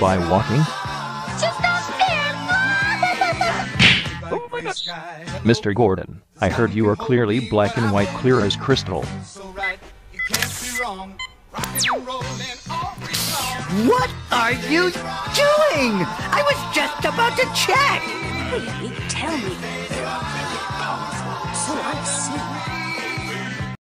By walking? Just! Mr. Gordon, I heard you are clearly black and white clear as crystal. What are you doing? I was just about to check! Hey, tell me. So I see.